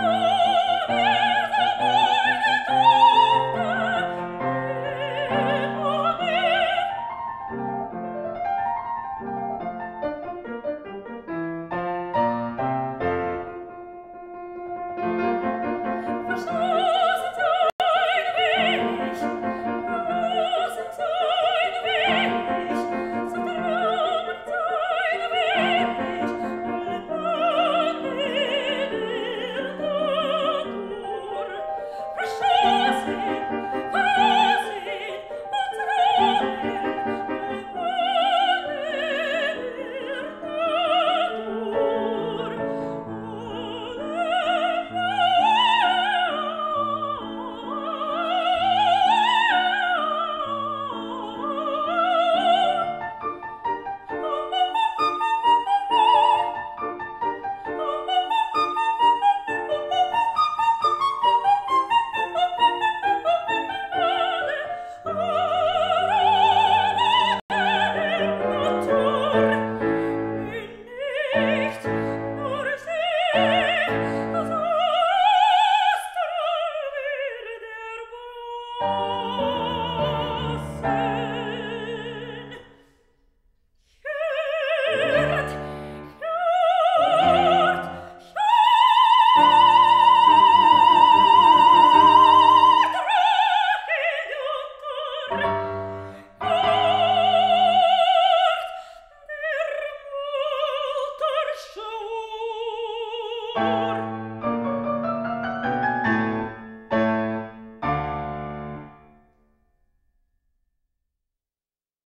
Amen. amor.